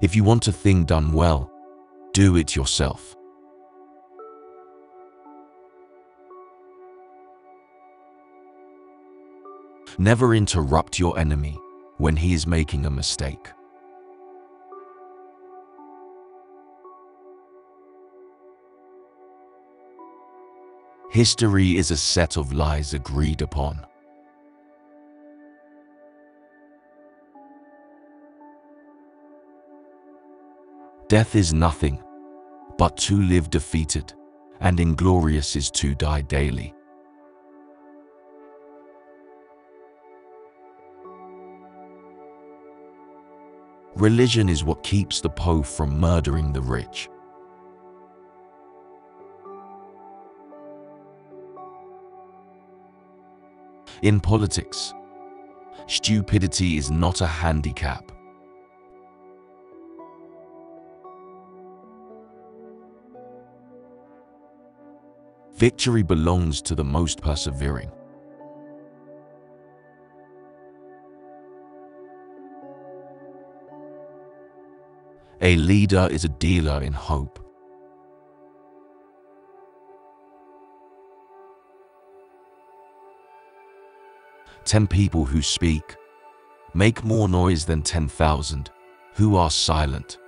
If you want a thing done well, do it yourself. Never interrupt your enemy when he is making a mistake. History is a set of lies agreed upon. Death is nothing, but to live defeated, and inglorious is to die daily. Religion is what keeps the poor from murdering the rich. In politics, stupidity is not a handicap. Victory belongs to the most persevering. A leader is a dealer in hope. Ten people who speak make more noise than 10,000 who are silent.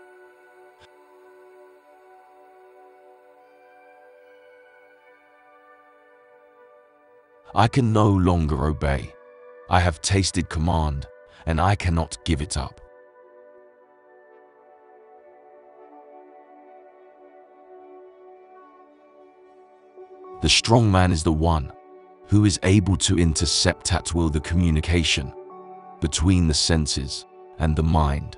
I can no longer obey. I have tasted command, and I cannot give it up. The strong man is the one who is able to intercept at will the communication between the senses and the mind.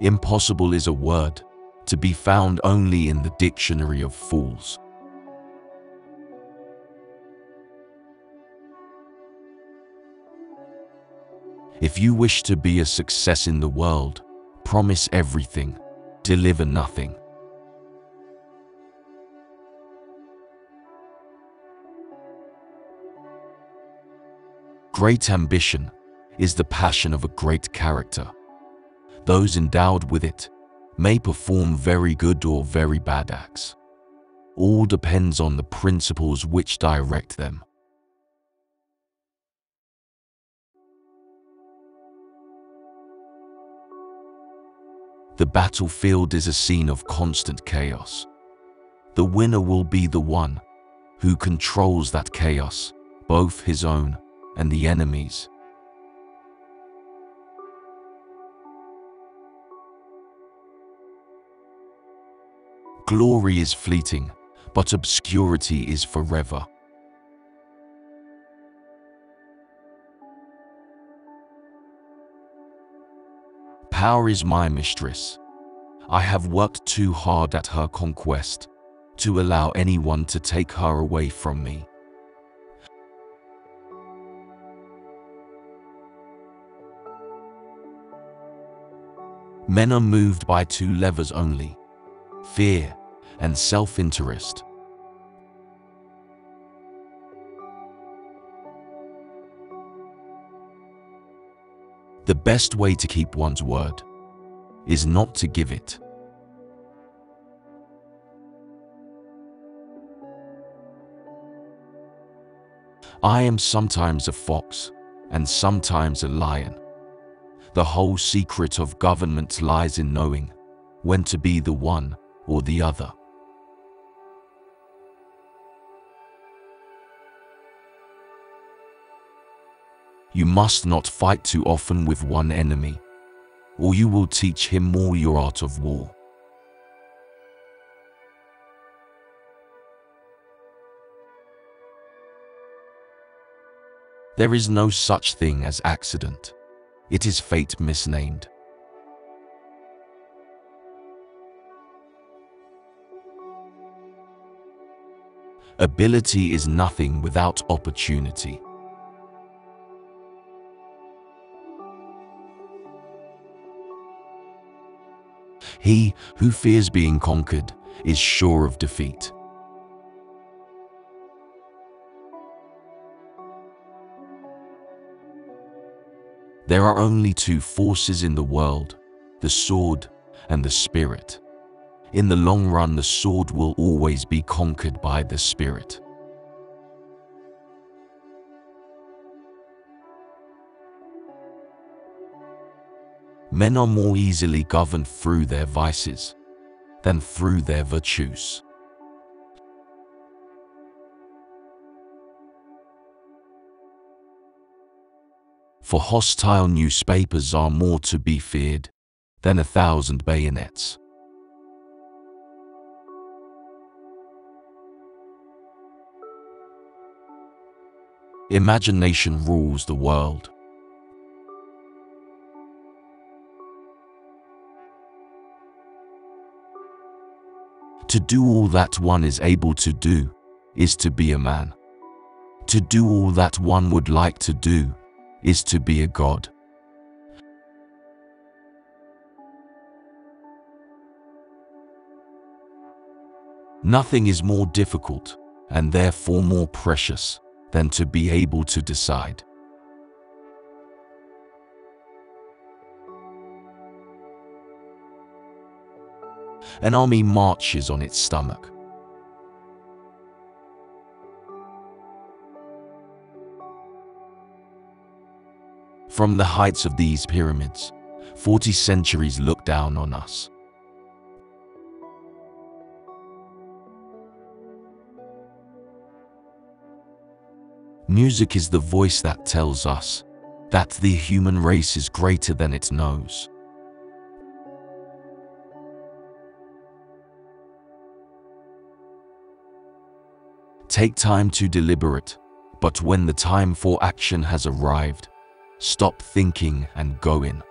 Impossible is a word to be found only in the dictionary of fools. If you wish to be a success in the world, promise everything, deliver nothing. Great ambition is the passion of a great character. Those endowed with it may perform very good or very bad acts. All depends on the principles which direct them. The battlefield is a scene of constant chaos. The winner will be the one who controls that chaos, both his own and the enemy's. Glory is fleeting, but obscurity is forever. Power is my mistress. I have worked too hard at her conquest to allow anyone to take her away from me. Men are moved by two levers only, fear and self-interest. The best way to keep one's word is not to give it. I am sometimes a fox and sometimes a lion. The whole secret of government lies in knowing when to be the one or the other. You must not fight too often with one enemy, or you will teach him more your art of war. There is no such thing as accident. It is fate misnamed. Ability is nothing without opportunity. He who fears being conquered is sure of defeat. There are only two forces in the world, the sword and the spirit. In the long run, the sword will always be conquered by the spirit. Men are more easily governed through their vices than through their virtues. For hostile newspapers are more to be feared than a thousand bayonets. Imagination rules the world. To do all that one is able to do is to be a man. To do all that one would like to do is to be a god. Nothing is more difficult and therefore more precious than to be able to decide. An army marches on its stomach. From the heights of these pyramids, 40 centuries look down on us. Music is the voice that tells us that the human race is greater than it knows. Take time to deliberate, but when the time for action has arrived, stop thinking and go in.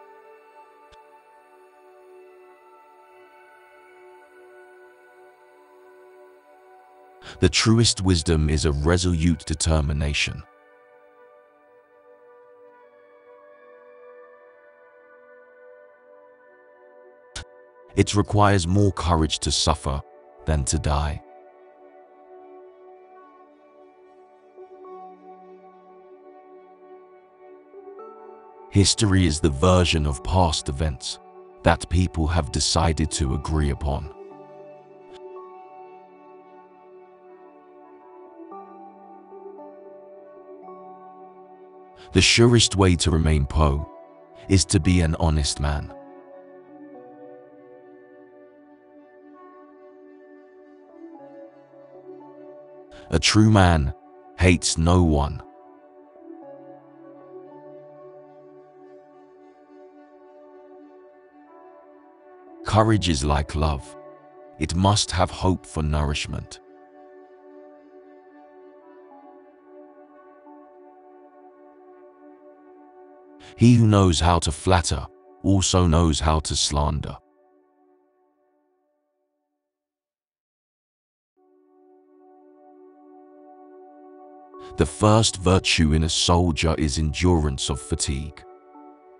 The truest wisdom is a resolute determination. It requires more courage to suffer than to die. History is the version of past events that people have decided to agree upon. The surest way to remain Poe is to be an honest man. A true man hates no one. Courage is like love. It must have hope for nourishment. He who knows how to flatter also knows how to slander. The first virtue in a soldier is endurance of fatigue.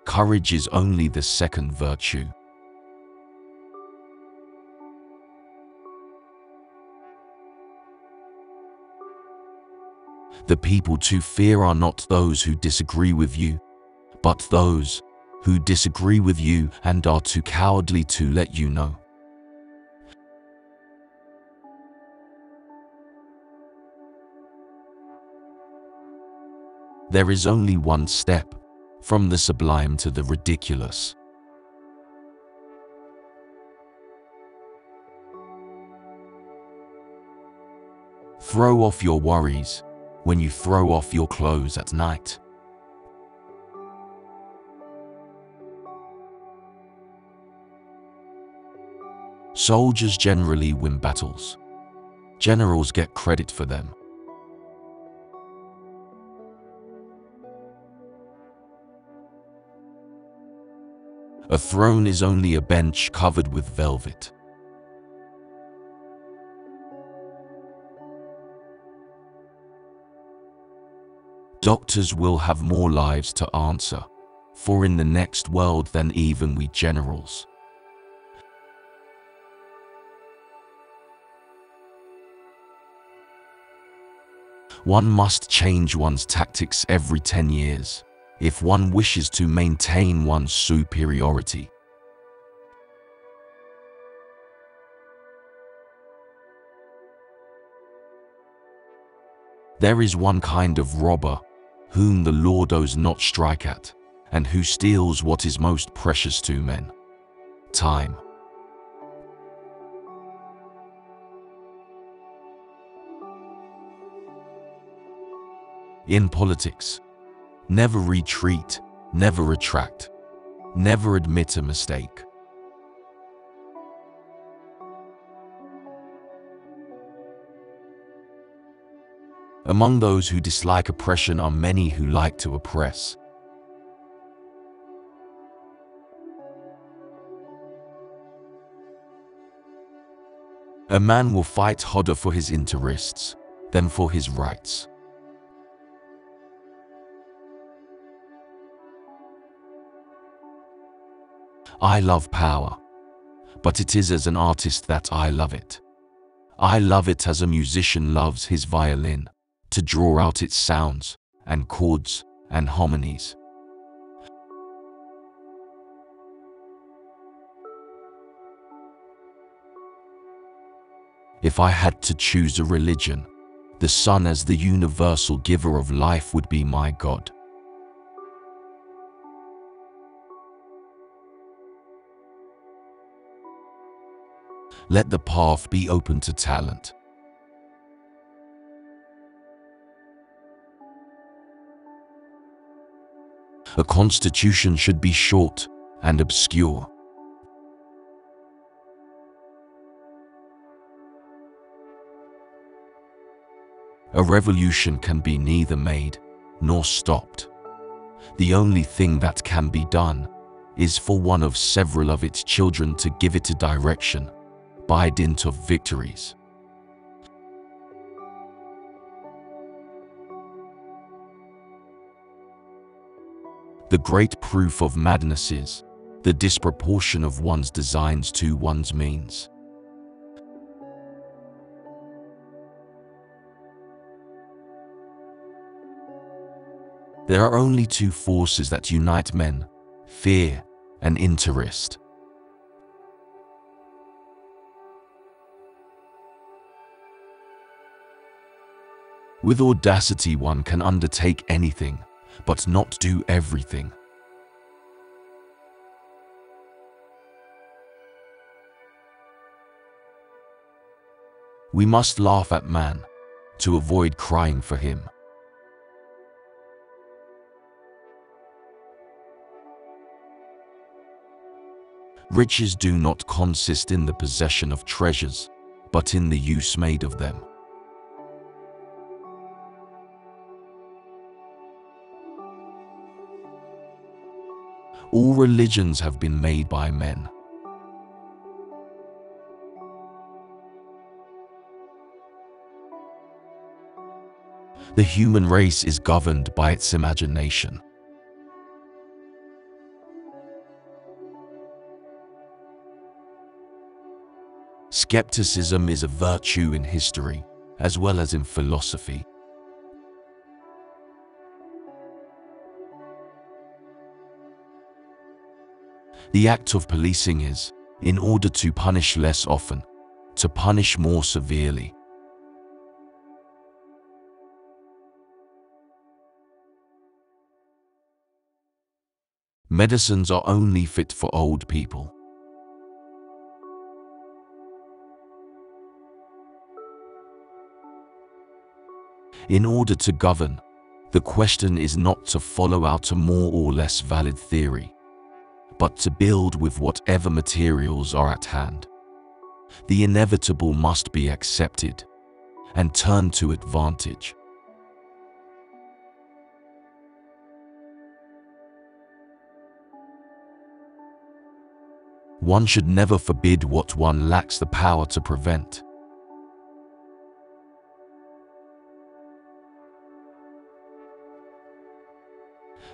Courage is only the second virtue. The people to fear are not those who disagree with you, but those who disagree with you and are too cowardly to let you know. There is only one step from the sublime to the ridiculous. Throw off your worries when you throw off your clothes at night. Soldiers generally win battles. Generals get credit for them. A throne is only a bench covered with velvet. Doctors will have more lives to answer for in the next world than even we generals. One must change one's tactics every 10 years if one wishes to maintain one's superiority. There is one kind of robber whom the law does not strike at, and who steals what is most precious to men time. In politics, never retreat, never retract, never admit a mistake. Among those who dislike oppression are many who like to oppress. A man will fight harder for his interests than for his rights. I love power, but it is as an artist that I love it. I love it as a musician loves his violin to draw out its sounds and chords and harmonies. If I had to choose a religion, the sun as the universal giver of life would be my God. Let the path be open to talent. A constitution should be short and obscure. A revolution can be neither made nor stopped. The only thing that can be done is for one of several of its children to give it a direction by dint of victories. The great proof of madness is the disproportion of one's designs to one's means. There are only two forces that unite men, fear and interest. With audacity one can undertake anything, but not do everything. We must laugh at man to avoid crying for him. Riches do not consist in the possession of treasures, but in the use made of them. All religions have been made by men. The human race is governed by its imagination. Skepticism is a virtue in history as well as in philosophy. The act of policing is, in order to punish less often, to punish more severely. Medicines are only fit for old people. In order to govern, the question is not to follow out a more or less valid theory, but to build with whatever materials are at hand. The inevitable must be accepted and turned to advantage. One should never forbid what one lacks the power to prevent.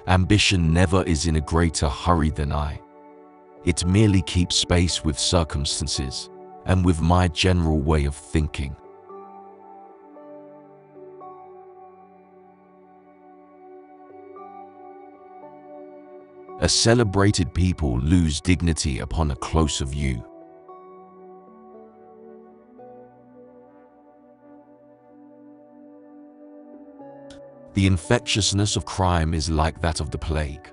Ambition never is in a greater hurry than I. It merely keeps space with circumstances and with my general way of thinking. A celebrated people lose dignity upon a closer view. The infectiousness of crime is like that of the plague.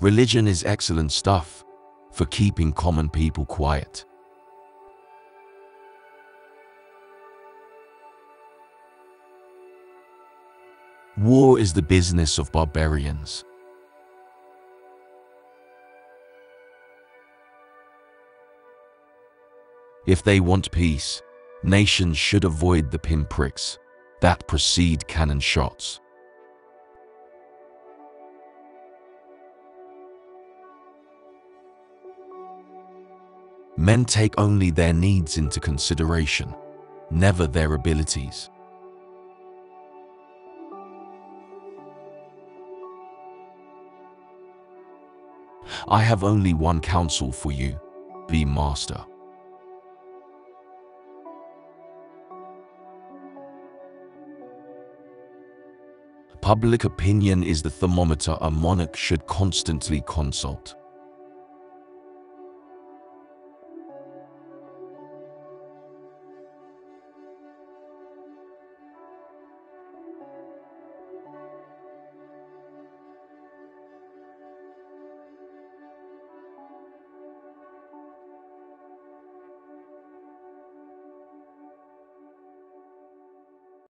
Religion is excellent stuff for keeping common people quiet. War is the business of barbarians. If they want peace, nations should avoid the pinpricks that precede cannon shots. Men take only their needs into consideration, never their abilities. I have only one counsel for you, be master. Public opinion is the thermometer a monarch should constantly consult.